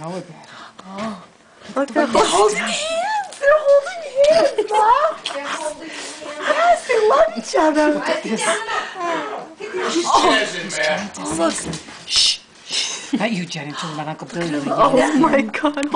know about it. Look, they're holding hands. They're holding hands, Mom. They're holding hands. Yes, they love each other. Oh. Not you, Jenny. I'm talking about Uncle Billy. Oh my God.